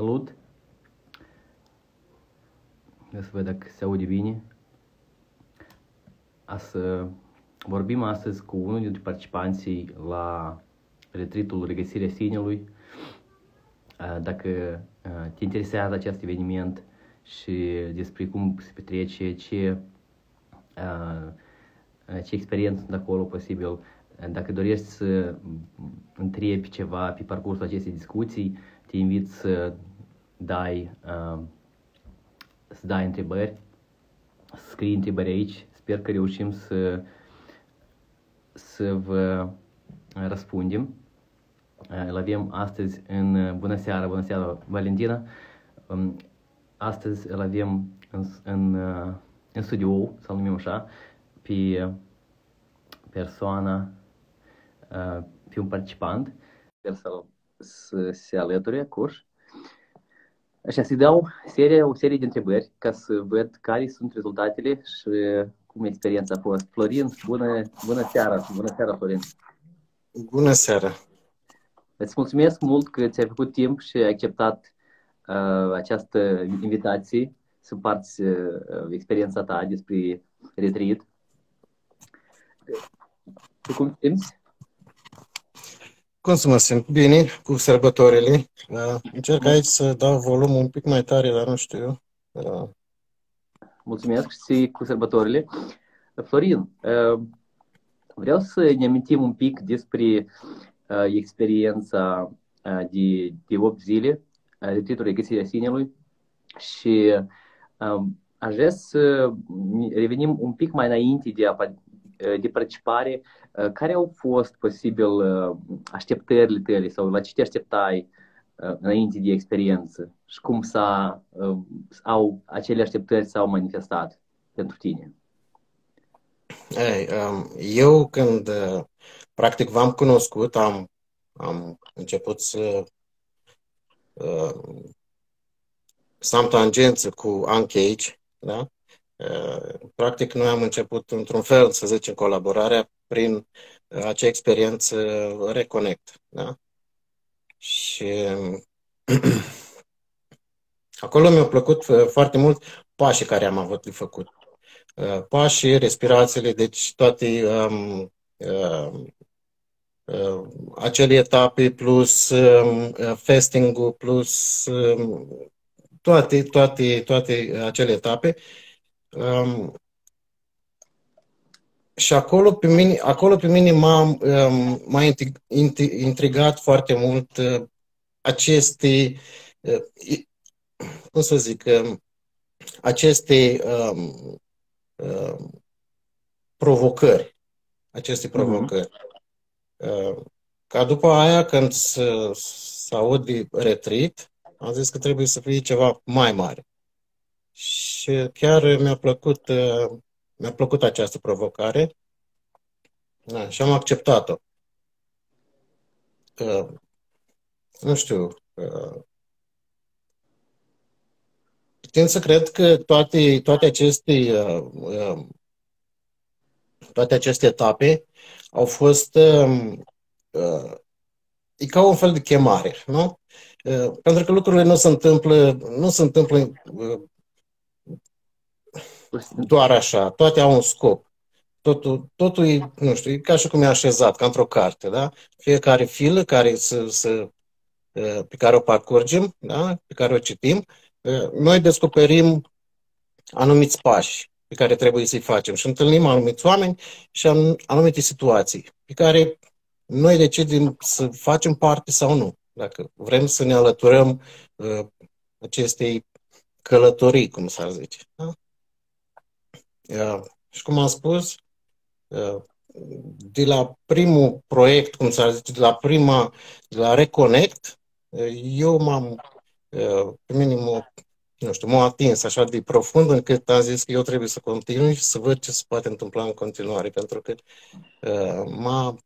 Salut! Vreau să văd dacă se aude bine. A să vorbim astăzi cu unul dintre participanții la retritul Regăsirea Sinelui. Dacă te interesează acest eveniment și despre cum se petrece, ce, ce experiență sunt acolo posibil, dacă dorești să întrebi ceva pe parcursul acestei discuții, te invit să dai, uh, să dai întrebări, să scrii întrebări aici. Sper că reușim să, să vă răspundem. Îl avem astăzi în Bună seara, bună seara, Valentina. Um, astăzi îl avem în, în, în studio, să numim așa, pe persoana, pe un participant. Sper să să se alăture Coș. Așa, să-i dau serie, o serie de întrebări ca să văd care sunt rezultatele și cum experiența a fost. Florin, bună, bună seara! Bună seara, Florin! Bună seara! Îți mulțumesc mult că ți-ai făcut timp și ai acceptat uh, această invitație să împarți uh, experiența ta despre retreat. Tu cum simți? Cum să mă simt? Bine, cu sărbătorile. Da. Încerc aici să dau volumul un pic mai tare, dar nu știu. Da. Mulțumesc și cu sărbătorile. Florin, uh, vreau să ne amintim un pic despre uh, experiența uh, de, de 8 zile de titlul Regăsirea Sinelui și aș vrea să revenim un pic mai înainte de, de participare Uh, care au fost posibil uh, așteptările tale sau la ce te așteptai uh, înainte de experiență și cum s-a, au acele așteptări s-au manifestat pentru tine? Ei, um, eu când practic v-am cunoscut, am, am început să să am tangență cu Uncage, da? Practic, noi am început într-un fel, să zicem, colaborarea prin uh, acea experiență Reconnect. Da? Și acolo mi-au plăcut uh, foarte mult pașii care am avut de făcut. Uh, pașii, respirațiile, deci toate um, uh, uh, acele etape plus um, fasting plus um, toate, toate, toate acele etape um, și acolo pe mine, acolo pe mine m-a, um, m-a intrigat foarte mult uh, aceste, uh, cum să zic, um, aceste um, um, provocări. Aceste mhm. provocări. Uh-huh. Ca după aia, când să, să aud de retreat, am zis că trebuie să fie ceva mai mare. Și chiar mi-a plăcut uh, mi-a plăcut această provocare da, și am acceptat-o. Uh, nu știu, uh, tind să cred că toate, toate aceste uh, uh, toate aceste etape au fost uh, uh, e ca un fel de chemare, nu? Uh, pentru că lucrurile nu se întâmplă, nu se întâmplă uh, doar așa, toate au un scop. Totul, totul e, nu știu, e ca și cum e așezat, ca într-o carte, da? Fiecare filă care să, să, pe care o parcurgem, da? pe care o citim, noi descoperim anumiți pași pe care trebuie să-i facem și întâlnim anumiți oameni și anumite situații pe care noi decidem să facem parte sau nu. Dacă vrem să ne alăturăm uh, acestei călătorii, cum s-ar zice. Da? Și cum am spus, de la primul proiect, cum s-ar zice, de la prima, de la Reconnect, eu m-am, pe mine m-a, nu știu, m-a atins așa de profund încât am zis că eu trebuie să continui și să văd ce se poate întâmpla în continuare, pentru că m-a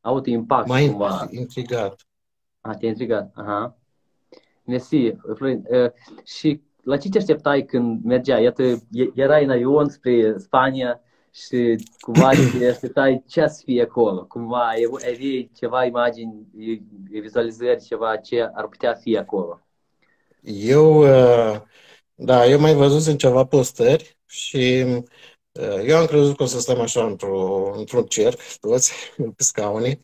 avut impact m-a cumva. intrigat. A, te-a intrigat, aha. Mersi, Florin. Uh, și la ce te așteptai când mergea? Iată, erai în avion spre Spania și cumva te așteptai ce să fie acolo, cumva aveai ceva imagini, vizualizări, ceva ce ar putea fi acolo. Eu, uh, da, eu mai văzut în ceva postări și uh, eu am crezut că o să stăm așa într-o, într-un cerc, toți, pe scaune,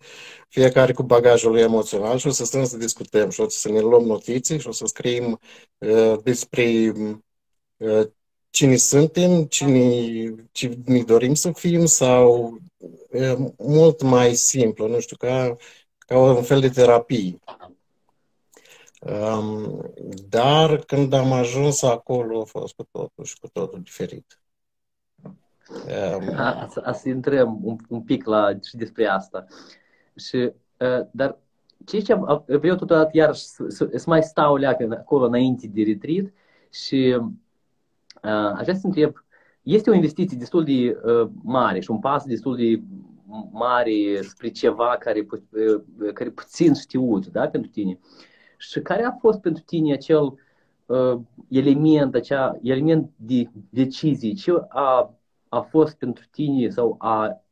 fiecare cu bagajul lui emoțional și o să stăm să discutăm și o să ne luăm notițe și o să scriem uh, despre uh, cine suntem, cine, cine dorim să fim sau uh, mult mai simplu, nu știu, ca, ca un fel de terapie. Um, dar când am ajuns acolo a fost cu totul și cu totul diferit. Um, a, a, să intrăm un, un pic la și despre asta. Și, uh, dar ce ce vreau totodată iar să, să, să mai stau leacă acolo înainte de retreat și uh, aș vrea să întreb, este o investiție destul de uh, mare și un pas destul de mare spre ceva care, uh, care puțin știut da, pentru tine. Uh, și care a fost pentru tine acel uh, element, acea element de decizie? Ce a, a fost pentru tine sau a,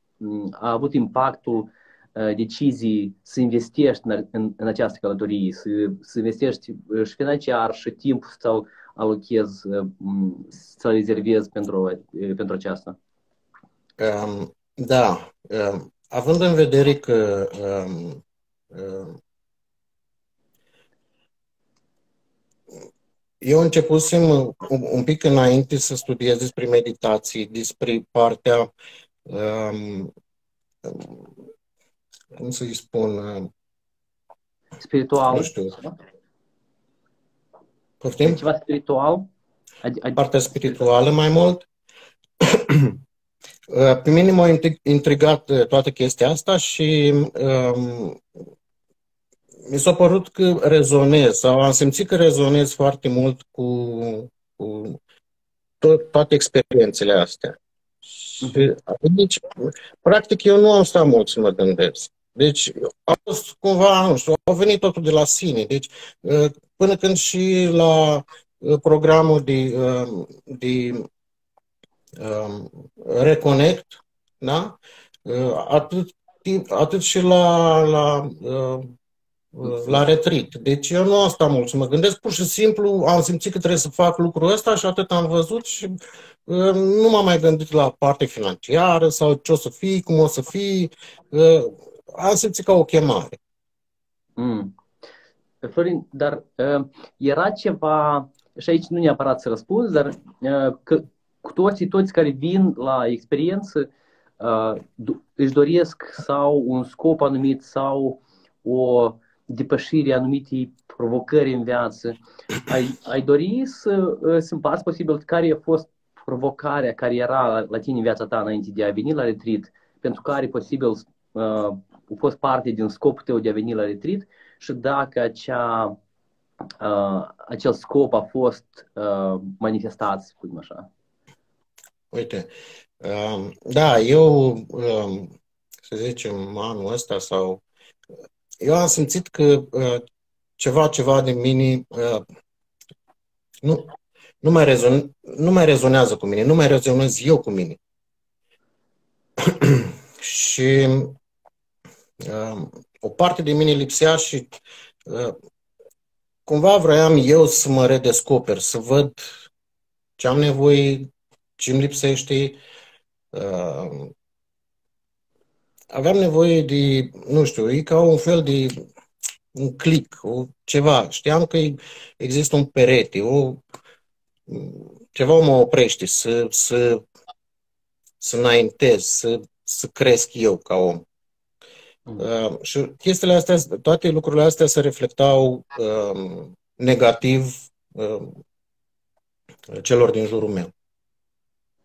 a avut impactul uh, decizii să investești în, în, în această călătorie, să, să investești uh, și financiar și timp să-l alochezi, uh, să rezervezi pentru, uh, pentru aceasta? Um, da. Um, având în vedere că um, um, Eu începusem un pic înainte să studiez despre meditații, despre partea, um, cum să-i spun, um, spiritual. Nu știu. Poftim? Ceva spiritual? Ad- partea spirituală mai mult. Pe mine m-a intrigat uh, toată chestia asta și um, mi s-a părut că rezonez sau am simțit că rezonez foarte mult cu, cu tot, toate experiențele astea. Și deci, practic, eu nu am stat mult să mă gândesc. Deci, a fost cumva, nu știu, au venit totul de la sine. Deci, ă, până când și la ă, programul de, ă, de Reconnect, da? atât, atât și la, la la retreat. Deci eu nu asta mult să mă gândesc, pur și simplu am simțit că trebuie să fac lucrul ăsta și atât am văzut și uh, nu m-am mai gândit la parte financiară sau ce o să fie, cum o să fie. Uh, am simțit ca o chemare. Mm. Florin, dar uh, era ceva, și aici nu neapărat să răspunzi, dar uh, că cu toții, toți care vin la experiență uh, își doresc sau un scop anumit sau o depășirii anumitei provocări în viață, ai, ai dori să, să împarți posibil care a fost provocarea care era la tine în viața ta înainte de a veni la retreat, pentru care posibil uh, a fost parte din scopul tău de a veni la retreat și dacă acea, uh, acel scop a fost uh, manifestat, să spunem așa. Uite, uh, da, eu, uh, să zicem, anul ăsta sau eu am simțit că uh, ceva, ceva din mine uh, nu, nu, mai rezon, nu mai rezonează cu mine, nu mai rezonez eu cu mine. și uh, o parte de mine lipsea și uh, cumva vroiam eu să mă redescoper, să văd ce am nevoie, ce îmi lipsește, uh, aveam nevoie de, nu știu, e ca un fel de un click, o, ceva. Știam că există un perete, o, ceva mă oprește să, să, să înaintez, să, să cresc eu ca om. Mm. Uh, și chestiile astea, toate lucrurile astea se reflectau uh, negativ uh, celor din jurul meu.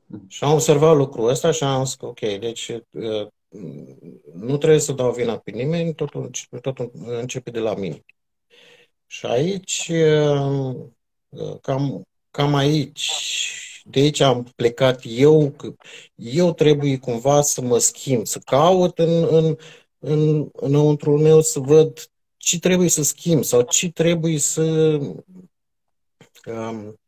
Mm. Și am observat lucrul ăsta și am zis că, ok, deci uh, nu trebuie să dau vina pe nimeni, totul, totul începe de la mine. Și aici, uh, cam, cam aici, de aici am plecat eu, că eu trebuie cumva să mă schimb, să caut în, în, în, înăuntru meu să văd ce trebuie să schimb sau ce trebuie să um,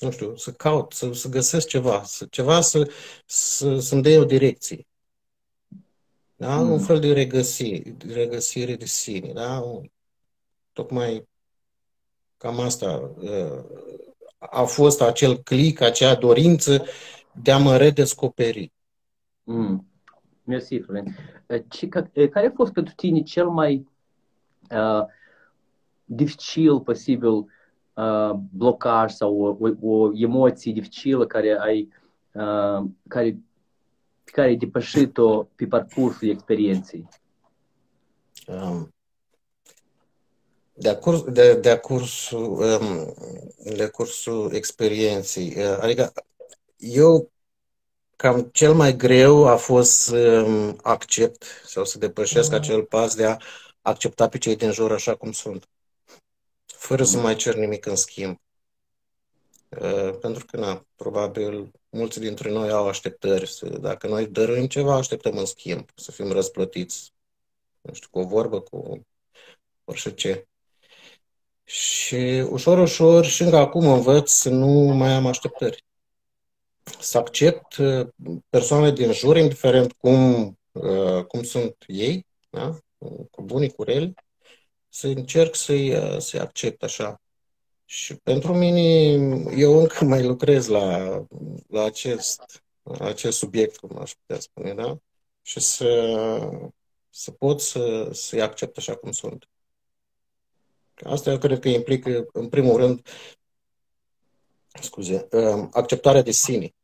nu știu, să caut, să, să găsesc ceva, să, ceva să, să, să-mi dea o direcție. Da? Mm. Un fel de regăsire, de regăsire de sine. Da? Tocmai cam asta uh, a fost acel click, acea dorință de a mă redescoperi. Mm. Mersi, Florin. Uh, ce, care a fost pentru tine cel mai uh, dificil posibil uh, blocaj sau o, o emoție dificilă care ai uh, care, pe care ai depășit-o pe parcursul experienței? Um, de curs, de, de cursul, um, de cursul experienței. Uh, adică eu cam cel mai greu a fost să um, accept sau să depășesc mm. acel pas de a accepta pe cei din jur așa cum sunt fără să mai cer nimic în schimb. Uh, pentru că, na, probabil, mulți dintre noi au așteptări. Dacă noi dăruim ceva, așteptăm în schimb, să fim răsplătiți, nu știu, cu o vorbă, cu orice ce. Și ușor, ușor, și încă acum învăț să nu mai am așteptări. Să accept uh, persoanele din jur, indiferent cum, uh, cum sunt ei, da? cu bunii, cu reli, să încerc să-i, uh, să accept așa. Și pentru mine, eu încă mai lucrez la, la acest, la acest subiect, cum aș putea spune, da? Și să, să pot să, să-i accept așa cum sunt. Asta eu cred că implică, în primul rând, scuze, um, acceptarea de sine.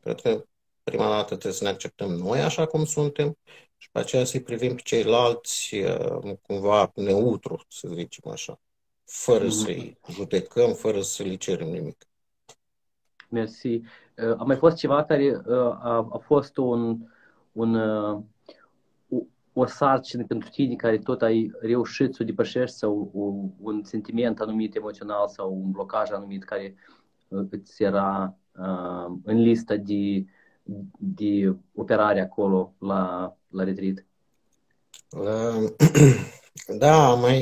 Cred că prima dată trebuie să ne acceptăm noi așa cum suntem și pe aceea să-i privim pe ceilalți uh, cumva neutru, să zicem așa, fără mm-hmm. să-i judecăm, fără să le cerem nimic. Mersi. Uh, a mai fost ceva care uh, a, a fost un, un, o sarcină pentru tine care tot ai reușit să o depășești sau un sentiment anumit emoțional sau un blocaj anumit care îți era în lista de, de operare acolo la la retreat? Da, mai,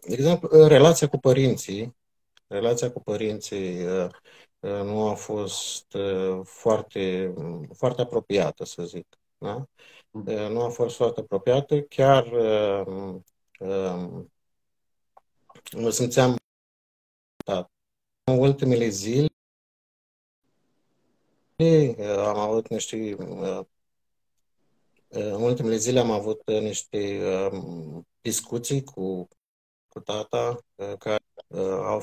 de exemplu, relația cu părinții, relația cu părinții nu a fost foarte, foarte apropiată, să zic. Da? Nu a fost foarte apropiată, chiar mă simțeam în ultimele zile am avut niște în ultimele zile am avut uh, niște um, discuții cu, cu tata uh, care uh, au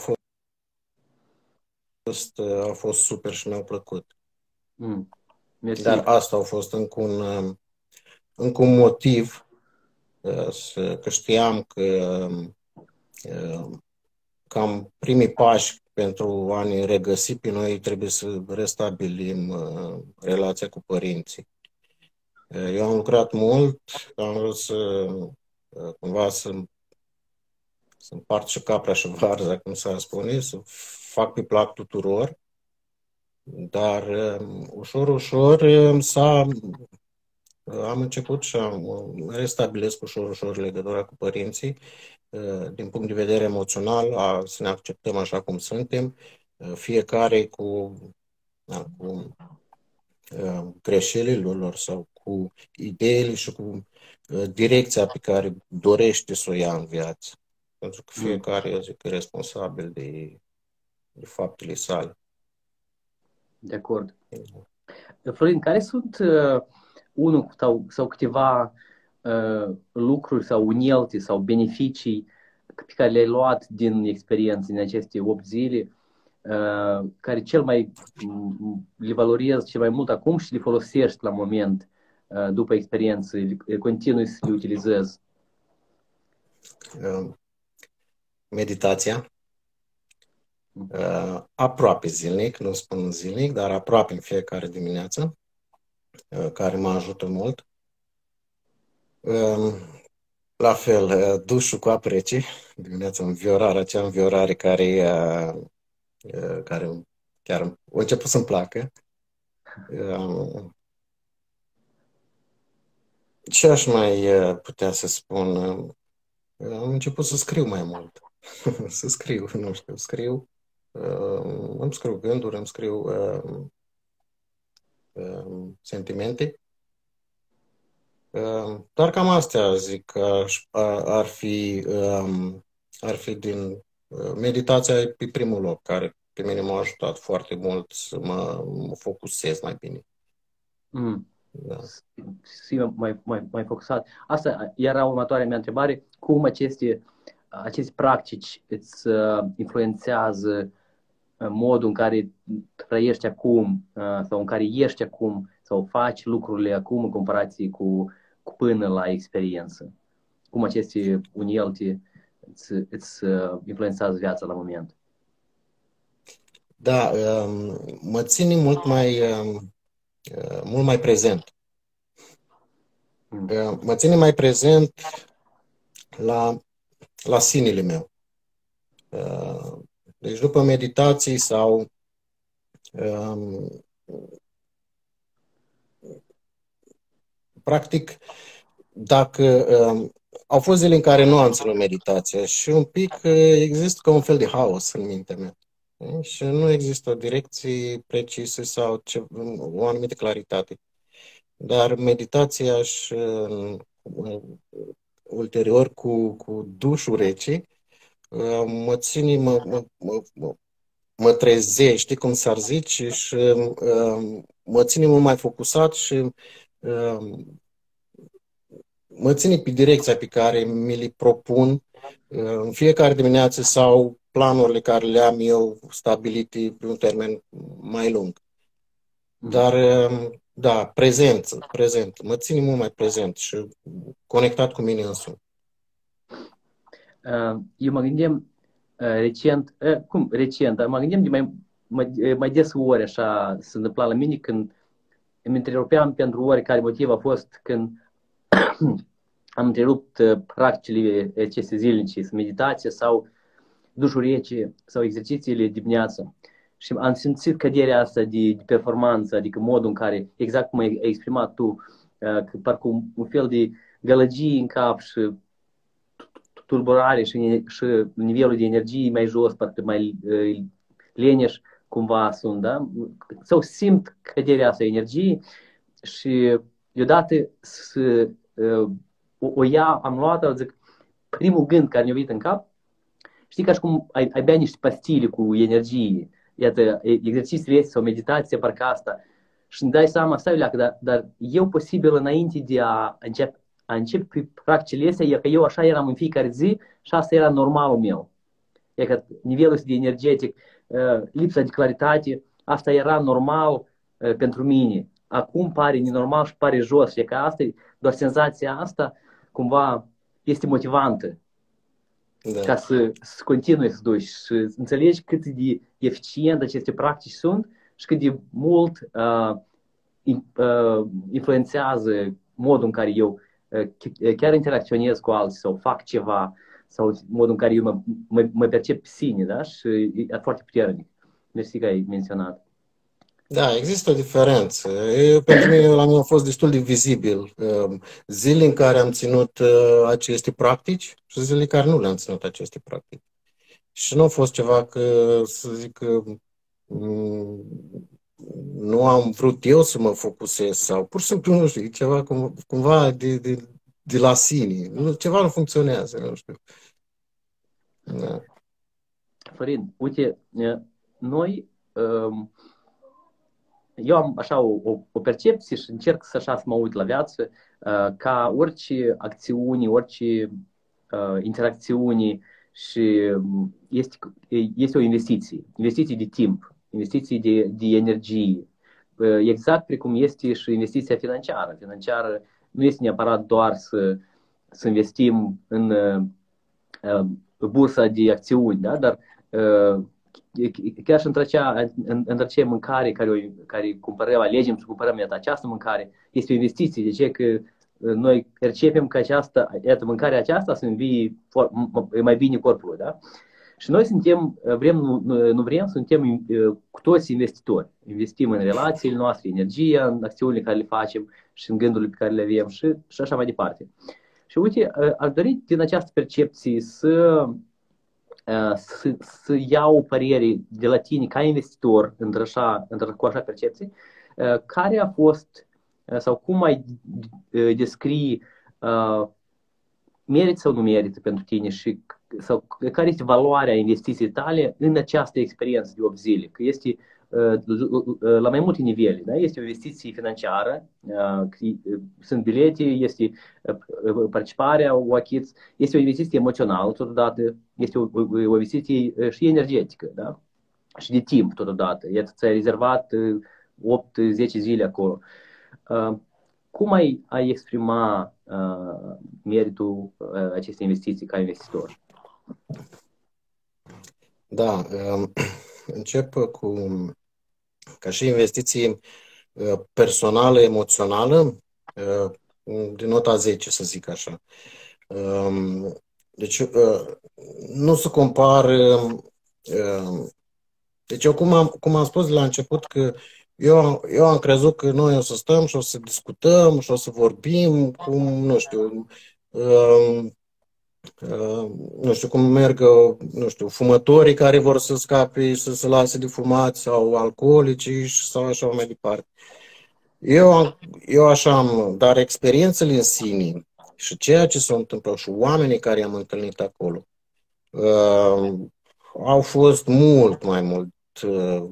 fost, au fost super și mi-au plăcut. Mm. Dar asta a fost încă un, um, încă un motiv că știam că cam primii pași pentru a ne regăsi pe noi trebuie să restabilim relația cu părinții. Eu am lucrat mult, am vrut să cumva să, să împart și capra și varza, cum s-a spune, să fac pe plac tuturor. Dar ușor, ușor s-a, am început și am restabilesc ușor, ușor legătura cu părinții din punct de vedere emoțional, a, să ne acceptăm așa cum suntem, fiecare cu, da, cu greșelile lor sau cu ideile și cu uh, direcția pe care dorește să o ia în viață. Pentru că mm. fiecare, eu zic, e responsabil de, de faptele sale. De acord. Mm. Florin, care sunt uh, unul sau, sau câteva uh, lucruri sau unelte sau beneficii pe care le-ai luat din experiență în aceste 8 zile uh, care cel mai le valorezi cel mai mult acum și le folosești la moment Uh, după experiență, continui să le utilizez? Um, meditația. Uh, aproape zilnic, nu spun zilnic, dar aproape în fiecare dimineață, uh, care mă ajută mult. Um, la fel, dușul cu apă rece, dimineața înviorare, acea înviorare care, care chiar a început să-mi placă. Um, ce aș mai uh, putea să spun? Uh, am început să scriu mai mult. să scriu, nu știu, scriu. uh, îmi scriu gânduri, îmi scriu uh, uh, sentimente. Uh, doar cam astea zic că ar fi, um, ar fi din uh, meditația pe primul loc, care pe mine m-a ajutat foarte mult să mă, mă focusez mai bine. Mm. Da. Să mai, mai, mai focusat. Asta era următoarea mea întrebare. Cum aceste, aceste practici îți uh, influențează uh, modul în care trăiești acum uh, sau în care ești acum sau faci lucrurile acum în comparație cu, cu până la experiență? Cum aceste unelte îți, îți uh, influențează viața la moment? Da, um, mă țin mult mai, um, uh, mult mai prezent. Mm. Uh, mă ține mai prezent la, la sinele meu. Uh, deci după meditații sau um, practic, dacă au fost zile în care nu am ținut meditația și un pic există ca un fel de haos în mintea mea. Și nu există o direcție precisă sau ce, o anumită claritate. Dar meditația și ulterior cu, cu dușul rece mă ține, mă, mă, mă, mă trezește, cum s-ar zice, și mă ține mult mai focusat și mă ține pe direcția pe care mi le propun în fiecare dimineață sau planurile care le am eu stabilite pe un termen mai lung. Mhm. Dar, um, da, prezent, prezent. Mă țin mult mai prezent și conectat cu mine însumi. Uh, eu mă gândeam uh, recent, uh, cum recent, dar mă gândeam de mai, mai, mai des ori așa se întâmpla la mine când îmi întrerupeam pentru oricare motiv a fost când am întrerupt practicile aceste zilnice, meditație sau dușul rece sau exercițiile dimineața. Și am simțit căderea asta de, de performanță, adică modul în care, exact cum ai exprimat tu, uh, că parcă un, un fel de gălăgie în cap și tulburare și, și nivelul de energie mai jos, parcă mai uh, leneș cumva sunt, da? Sau simt căderea asta energie și deodată să uh, o, o ia, am luat-o, zic, primul gând care mi-a venit în cap, Știi, ca și cum ai, ai bea niște pastile cu energie, iată, exercițiile sau meditația, parcă asta, și îmi dai seama, stai leacă, dar, dar eu posibil înainte de a începe, a începe practicile astea, e că eu așa eram în fiecare zi și asta era normalul meu. E că nivelul de energetic, uh, lipsa de claritate, asta era normal uh, pentru mine. Acum pare nenormal și pare jos. E că asta, doar senzația asta, cumva, este motivantă da. ca să, să continui să duci și înțelegi cât de eficient aceste practici sunt și cât de mult uh, uh, influențează modul în care eu uh, chiar interacționez cu alții sau fac ceva sau modul în care eu mă, mă, mă percep pe sine, da? Și e foarte puternic. Mersi că ai menționat. Da, există o diferență. Eu, pentru mine, la mine a fost destul de vizibil. Um, zile în care am ținut uh, aceste practici și zile în care nu le-am ținut aceste practici. Și nu a fost ceva că, să zic, că mm, nu am vrut eu să mă focusez sau pur și simplu, nu știu, ceva cum, cumva de, de, de la sine. Nu, ceva nu funcționează, nu știu. Da. Florin, uite, noi um, eu am așa o, o, o percepție și încerc să așa să mă uit la viață uh, ca orice acțiuni, orice uh, interacțiuni și um, este, este o investiție, investiție de timp, investiție de, de energie, uh, exact precum este și investiția financiară. Financiară nu este neapărat doar să, să investim în uh, bursa de acțiuni, da? dar uh, chiar și între, cea, între ce mâncare care, o, care cumpărăm, alegem să cumpărăm iată, această mâncare, este o investiție. De ce? Că uh, noi percepem că această, iată, mâncarea aceasta să învie mai bine corpul, da? Și noi suntem, uh, vrem, nu, nu vrem, suntem uh, cu toți investitori. Investim în relațiile noastre, energia, în acțiunile care le facem și în gândurile pe care le avem și, și așa mai departe. Și uite, aș dori din această percepție să să, să iau păreri de la tine ca investitor într așa, într cu așa percepție, care a fost sau cum ai descrii merită sau nu merită pentru tine și sau care este valoarea investiției tale în această experiență de 8 zile? Că este la mai multe nivele. Da? Este o investiție financiară, sunt bilete, este participarea, o achiți, este o investiție emoțională totodată, este o, o investiție și energetică da? și de timp totodată. Iată, ți-ai rezervat 8-10 zile acolo. Cum ai, ai exprima uh, meritul uh, acestei investiții ca investitor? Da, um, încep cu ca și investiții uh, personală, emoțională, uh, din nota 10, să zic așa. Um, deci, uh, nu se compară. Um, deci, eu, cum am, cum am spus la început, că eu, eu am crezut că noi o să stăm și o să discutăm și o să vorbim cum, nu știu, Uh, nu știu cum merg, uh, nu știu, fumătorii care vor să scape, să se lase de fumat sau alcoolici sau așa mai departe. Eu, am, eu așa am, dar experiențele în sine și ceea ce s-a întâmplat și oamenii care am întâlnit acolo uh, au fost mult mai mult uh,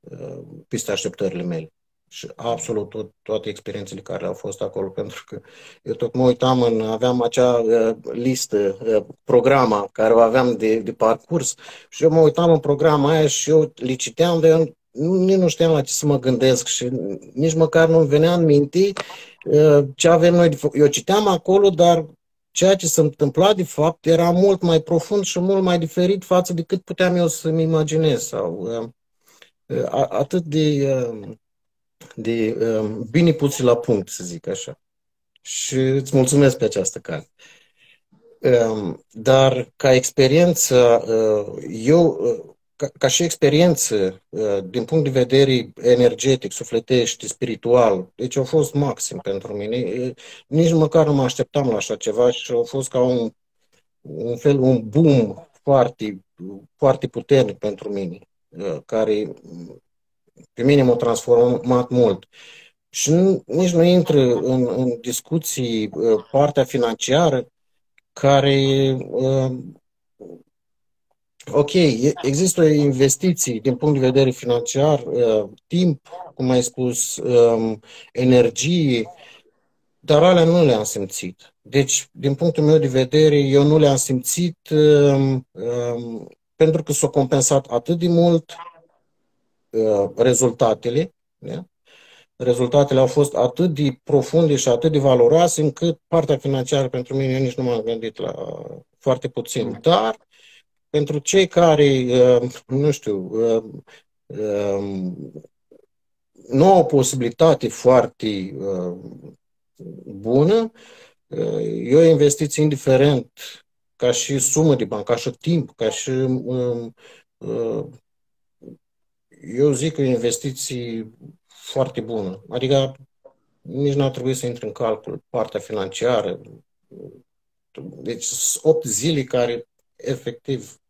uh, peste așteptările mele și absolut tot, toate experiențele care au fost acolo, pentru că eu tot mă uitam în, aveam acea uh, listă, uh, programa care o aveam de, de parcurs și eu mă uitam în programa aia și eu liciteam de eu nici nu știam la ce să mă gândesc și nici măcar nu-mi venea în minte uh, ce avem noi de făcut. Eu citeam acolo, dar ceea ce se întâmpla de fapt era mult mai profund și mult mai diferit față de cât puteam eu să-mi imaginez sau uh, uh, atât de uh, de um, bine puți la punct, să zic așa. Și îți mulțumesc pe această carte. Um, dar ca experiență, uh, eu, uh, ca, ca și experiență, uh, din punct de vedere energetic, sufletești, spiritual, deci au fost maxim pentru mine. Nici măcar nu mă așteptam la așa ceva și a fost ca un, un fel, un boom foarte, foarte puternic pentru mine, care pe mine m-a transformat mult. Și nu, nici nu intră în, în discuții uh, partea financiară care uh, ok, există investiții din punct de vedere financiar, uh, timp, cum ai spus, um, energie, dar alea nu le-am simțit. Deci, din punctul meu de vedere, eu nu le-am simțit um, um, pentru că s-au compensat atât de mult Uh, rezultatele. Da? Rezultatele au fost atât de profunde și atât de valoroase încât partea financiară pentru mine eu nici nu m-am gândit la foarte puțin. Dar pentru cei care, uh, nu știu, uh, um, nu au o posibilitate foarte bună, e o investiție indiferent ca și sumă de bani, ca și timp, ca și um, eu zic că e o investiție foarte bună. Adică nici n-ar trebui să intri în calcul partea financiară. Deci 8 zile care efectiv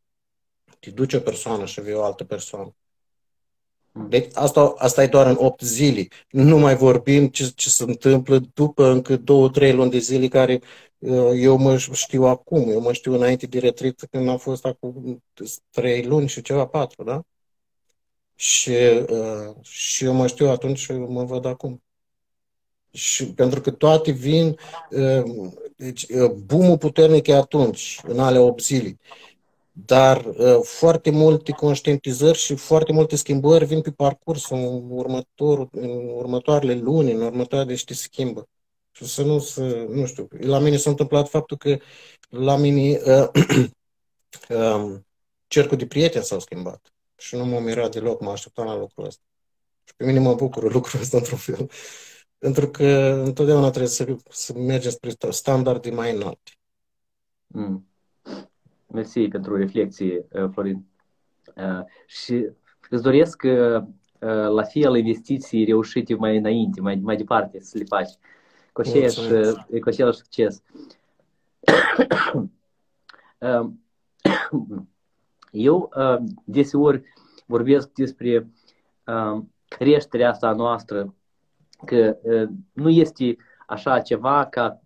te duce o persoană și vei o altă persoană. Deci asta, asta e doar în 8 zile. Nu mai vorbim ce, ce se întâmplă după încă 2-3 luni de zile care uh, eu mă știu acum. Eu mă știu înainte de retrit când am fost acum 3 luni și ceva, 4, da? Și, uh, și eu mă știu atunci și mă văd acum. Și pentru că toate vin, uh, deci uh, boom puternic e atunci, în ale 8 zile. Dar uh, foarte multe conștientizări și foarte multe schimbări vin pe parcurs în, următor, în următoarele luni, în următoarele, deci te schimbă. Și să nu, să, nu știu, la mine s-a întâmplat faptul că la mine uh, uh, cercul de prieteni s-au schimbat și nu mă mira deloc, mă așteptam la lucrul ăsta. Și pe mine mă bucură lucrul ăsta într-un fel. Pentru că întotdeauna trebuie să, să mergem spre standarde mai înalte. Mm. Mersi pentru reflexie, uh, Florin. Uh, și îți doresc uh, uh, la fel investiții reușite mai înainte, mai, mai departe, să le faci cu același, uh, cu același succes. uh, Eu deseori vorbesc despre creșterea asta noastră, că nu este așa ceva ca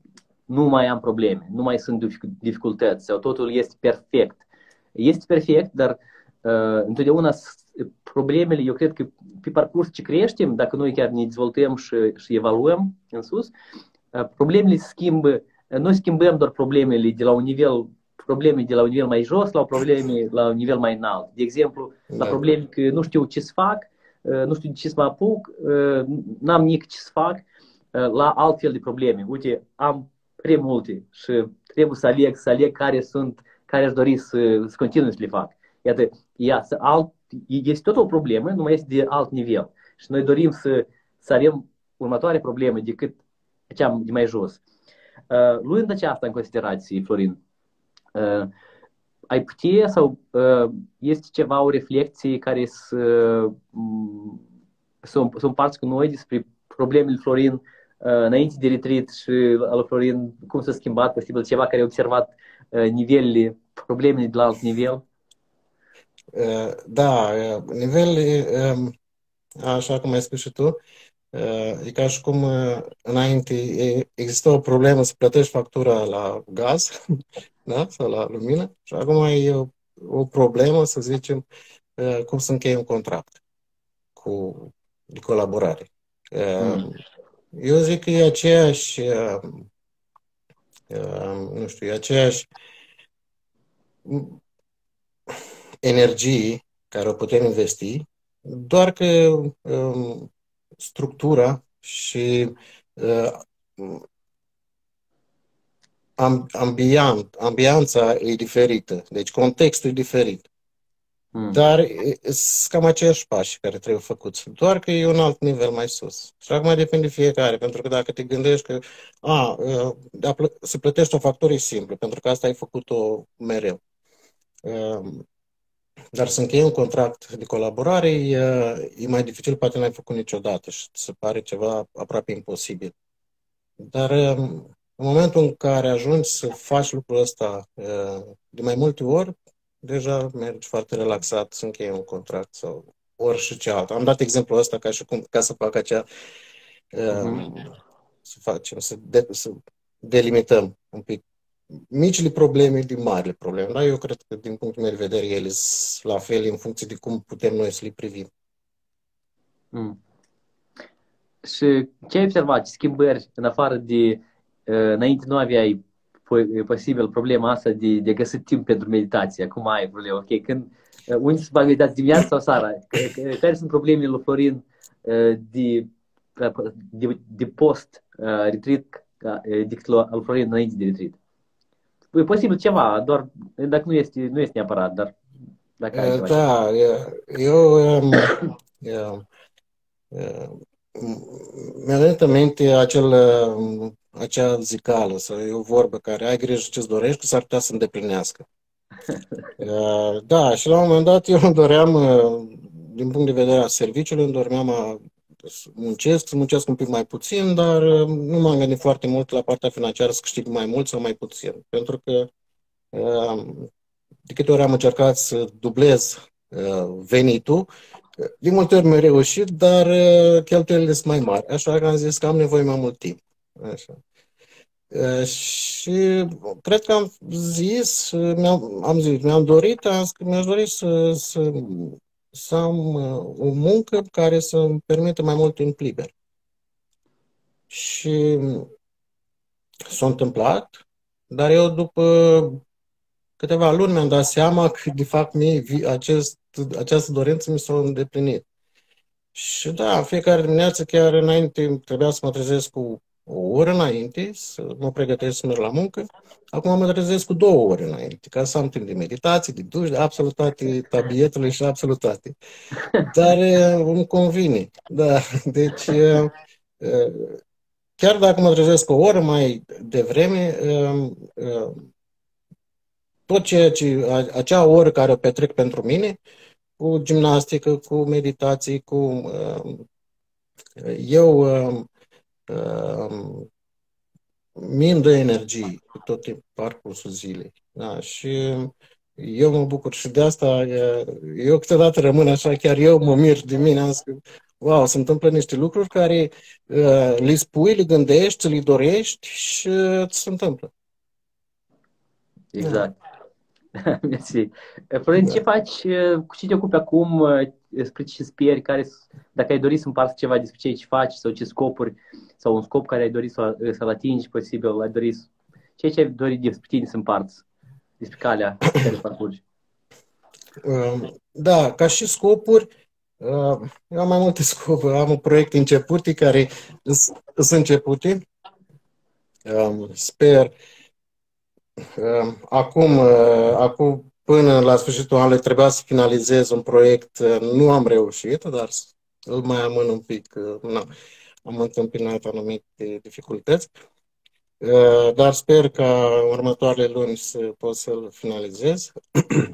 nu mai am probleme, nu mai sunt dificultăți sau totul este perfect. Este perfect, dar uh, întotdeauna problemele, eu cred că pe parcurs ce creștem, dacă noi chiar ne dezvoltăm și, și evaluăm în sus, uh, problemele se schimbă, noi schimbăm doar problemele de la un nivel probleme de la un nivel mai jos la probleme la un nivel mai înalt. De exemplu, la da. probleme că nu știu ce să fac, uh, nu știu ce să mă apuc, uh, n-am nici ce să fac, la altfel de probleme. Uite, am prea multe și trebuie să aleg, să aleg care sunt, care aș dori să, să continui să le fac. Iată, ia, să alt, este tot o problemă, numai este de alt nivel. Și noi dorim să, să avem următoare probleme decât cea de mai jos. Uh, luând aceasta în considerație, Florin, uh, ai putea sau uh, este ceva, o reflexie care să, um, să, să împarți cu noi despre problemele Florin Uh, înainte de retreat și al Florin, cum s-a schimbat, posibil ceva care a observat uh, nivelele, problemele de la alt nivel? Uh, da, nivelele, um, așa cum ai spus și tu, e ca și cum înainte există o problemă să plătești factura la gaz da? sau la lumină și acum e o, o problemă, să zicem, cum să încheie un contract cu de colaborare. Mm. Eu zic că e aceeași, uh, uh, nu știu, e aceeași energie care o putem investi, doar că um, structura și uh, ambiant, ambianța e diferită, deci contextul e diferit. Hmm. Dar sunt cam aceiași pași care trebuie făcuți, doar că e un alt nivel mai sus. Și acum depinde fiecare, pentru că dacă te gândești că a, a să plătești o factură e simplu, pentru că asta ai făcut-o mereu. Dar să încheie un contract de colaborare e, e mai dificil, poate n-ai făcut niciodată și se pare ceva aproape imposibil. Dar în momentul în care ajungi să faci lucrul ăsta de mai multe ori, deja mergi foarte relaxat să încheie un contract sau orice ce alt. Am dat exemplul ăsta ca și cum, ca să fac acea uh-huh. să facem, să, de, să delimităm un pic micile probleme din marile probleme. Dar eu cred că, din punctul meu de vedere, ele sunt la fel în funcție de cum putem noi să le privim. Mm. Și ce ai observat? Schimbări în afară de uh, înainte nu aveai posibil problema asta de, de găsit timp pentru meditație. Acum ai problema. Ok, când, uh, unde se fac meditație dimineața sau seara? Care sunt problemele lui Florin uh, de, uh, de, de post retreat decât lui Florin înainte de retreat? E posibil ceva, doar dacă nu este, nu este neapărat, dar dacă ai ceva. Da, eu um, um, mi-a venit în minte acel um, acea zicală sau e o vorbă care ai grijă ce-ți dorești, că s-ar putea să îndeplinească. Uh, da, și la un moment dat eu îmi doream, uh, din punct de vedere al serviciului, îmi doream a muncesc, să muncesc un pic mai puțin, dar uh, nu m-am gândit foarte mult la partea financiară să câștig mai mult sau mai puțin. Pentru că de câte ori am încercat să dublez venitul, de multe ori mi-a reușit, dar cheltuielile sunt mai mari. Așa că am zis că am nevoie mai mult timp. Așa. Și cred că am zis, mi-am, am zis, mi-am dorit, am zis că mi-aș dori să, să, să am o muncă care să îmi permită mai mult timp liber. Și s-a întâmplat, dar eu după câteva luni mi-am dat seama că, de fapt, mie acest, această dorință mi s-a îndeplinit. Și da, fiecare dimineață, chiar înainte, trebuia să mă trezesc cu o oră înainte să mă pregătesc să merg la muncă. Acum mă trezesc cu două ore înainte, ca să am timp de meditație, de duș, de absolut toate tabietele și absolut toate. Dar îmi convine. Da, deci chiar dacă mă trezesc o oră mai devreme, tot ceea ce, acea oră care o petrec pentru mine, cu gimnastică, cu meditații, cu... Eu mi îmi dă energie pe tot parcursul zilei. Da? Și eu mă bucur și de asta eu câteodată rămân așa, chiar eu mă mir de mine, am zis, wow, se întâmplă niște lucruri care uh, le spui, le gândești, le dorești și uh, ți se întâmplă. Exact. Da. Mersi. Florin, ce faci, cu ce te ocupi acum, spre ce speri, care, dacă ai dori să împarți ceva despre ce ce faci sau ce scopuri, sau un scop care ai dori să, să-l atingi posibil, ai dori ce ce ai dori despre tine să împarți, despre calea care parcurgi? Um, da, ca și scopuri, uh, eu am mai multe scopuri. Am un proiect începute care sunt începute. Um, sper um, acum, uh, acum până la sfârșitul anului trebuia să finalizez un proiect. Uh, nu am reușit, dar îl mai amân un pic. Nu am întâmpinat anumite dificultăți, uh, dar sper ca următoarele luni să pot să-l finalizez.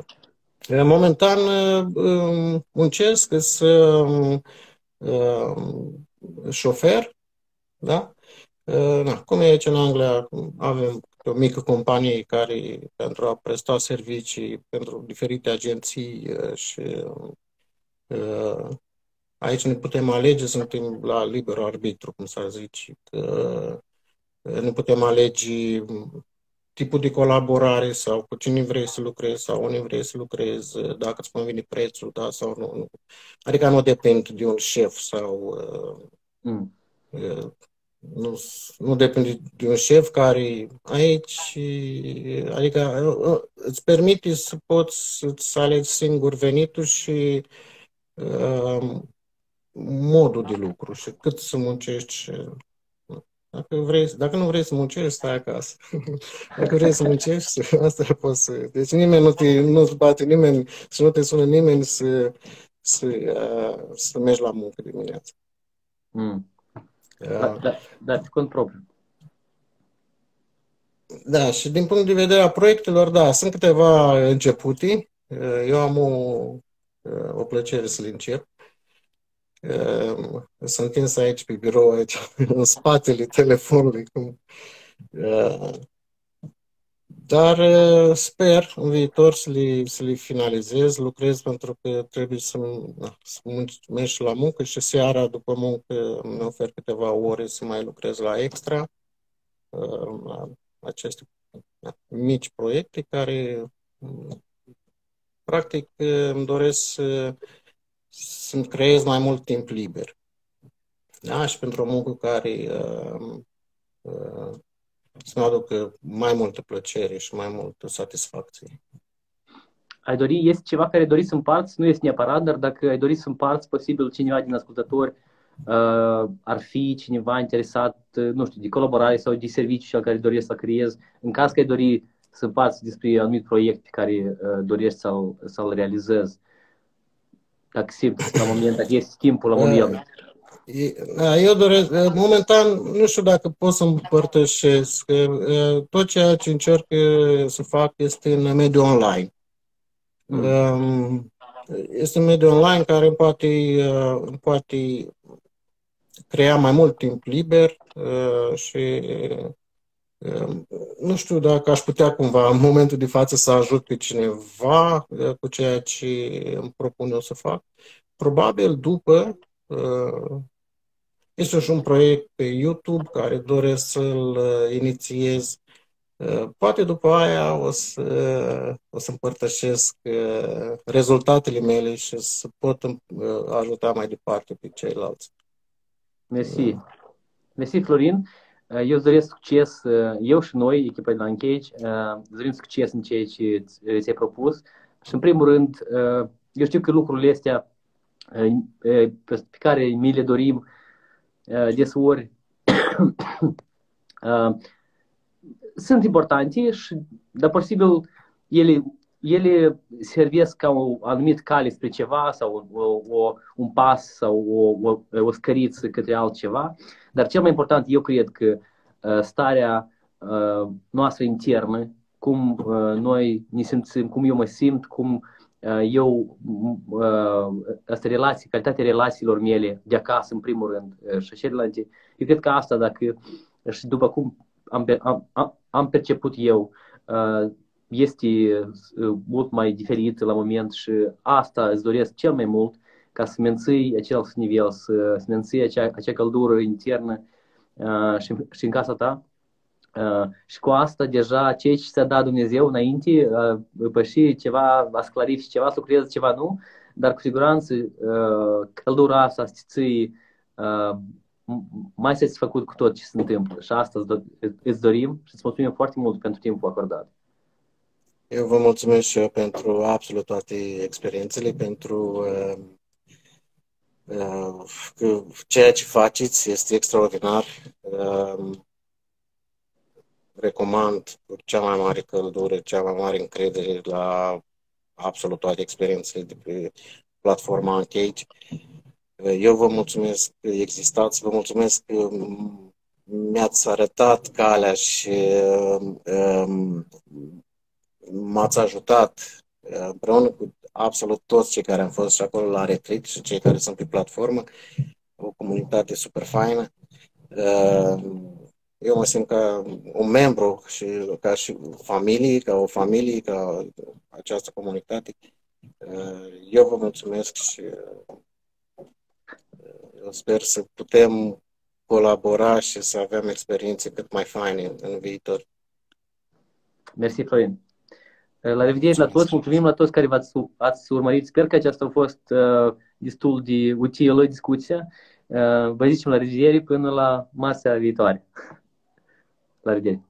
Momentan uh, muncesc, să șofer, da? Na, cum e aici în Anglia, avem o mică companie care, pentru a presta servicii pentru diferite agenții și Aici ne putem alege, suntem la liber arbitru, cum s-ar zice, că ne putem alege tipul de colaborare sau cu cine vrei să lucrezi sau unde vrei să lucrezi, dacă îți convine prețul, da sau nu. nu. Adică nu depinde de un șef sau mm. Nu, nu depinde de un șef care aici, adică îți permite să poți să alegi singur venitul și modul de lucru și cât să muncești și dacă, vrei, dacă nu vrei să muncești, stai acasă. Dacă vrei să muncești, asta poți să... Deci nimeni nu te, nu bate nimeni și nu te sună nimeni să, să, uh, să mergi la muncă dimineața. Mm. Da, da, da, cont propriu. Da, și din punct de vedere a proiectelor, da, sunt câteva începute. Eu am o, o plăcere să le încep. Ehm, sunt întins aici pe birou, aici, în spatele telefonului. Ehm, dar eh, sper în viitor să le, să le finalizez, lucrez pentru că trebuie să, să mergi la muncă și seara după muncă îmi ofer câteva ore să mai lucrez la extra, ehm, la aceste mici proiecte care practic îmi doresc să să creez mai mult timp liber. Da? Și pentru o muncă care uh, uh, să-mi aducă mai multă plăcere și mai multă satisfacție. Ai dori, este ceva care dori să împarți, nu este neapărat, dar dacă ai dori să împarți, posibil cineva din ascultători uh, ar fi cineva interesat, uh, nu știu, de colaborare sau de serviciu și al care dorești să creezi, în caz că ai dori să împarți despre anumit proiect pe care uh, dorești să-l, să-l realizezi, dacă simți la moment, dacă este timpul la moment. Da, eu doresc, momentan, nu știu dacă pot să împărtășesc. Tot ceea ce încerc să fac este în mediul online. Mm. Este un mediu online care îmi poate, îmi poate crea mai mult timp liber și Ehm, nu știu dacă aș putea cumva în momentul de față să ajut pe cineva eh, cu ceea ce îmi propun eu să fac. Probabil după eh, este și un proiect pe YouTube care doresc să-l eh, inițiez. Poate după aia o să, o să împărtășesc rezultatele mele și să pot ajuta mai departe pe ceilalți. Mersi. Mersi, Florin. Eu îți doresc succes, eu și noi, echipa de la Engage, îți dorim succes în ceea ce ți-ai propus. Și în primul rând, eu știu că lucrurile astea pe care mi le dorim deseori sunt importante, și, dar posibil ele, ele servesc ca o anumit cale spre ceva sau o, o, un pas sau o, o, o scăriță către altceva. Dar cel mai important, eu cred că uh, starea uh, noastră internă, cum uh, noi ne simțim, cum eu mă simt, cum eu, asta relații, calitatea relațiilor mele de acasă, în primul rând, și celelalte, eu cred că asta, dacă, și după cum am, am, am perceput eu, este mult mai diferit la moment și asta îți doresc cel mai mult ca să menții acel nivel, să, să menții acea, acea căldură internă uh, și, și în casa ta. Uh, și cu asta deja ceea ce ți-a dat Dumnezeu înainte, uh, păși ceva, va clarifici ceva, să lucrezi ceva nu, dar cu siguranță uh, căldura asta să ții uh, mai satisfăcut cu tot ce se întâmplă. Și asta îți dorim și îți mulțumim foarte mult pentru timpul acordat. Eu vă mulțumesc și eu pentru absolut toate experiențele, pentru uh, uh, ceea ce faceți este extraordinar. Uh, recomand cu cea mai mare căldură, cea mai mare încredere la absolut toate experiențele de pe platforma Uncage. Eu vă mulțumesc că existați, vă mulțumesc că mi-ați arătat calea și um, m-ați ajutat împreună cu absolut toți cei care am fost și acolo la retreat și cei care sunt pe platformă, o comunitate super faină. Eu mă simt ca un membru și ca și familie, ca o familie, ca această comunitate. Eu vă mulțumesc și eu sper să putem colabora și să avem experiențe cât mai faine în viitor. Mersi, Florin. La revedere la toți, mulțumim la toți care v-ați ați urmărit. Sper că aceasta a fost uh, destul de utilă discuția. Uh, vă zicem la revedere până la masa viitoare. La revedere.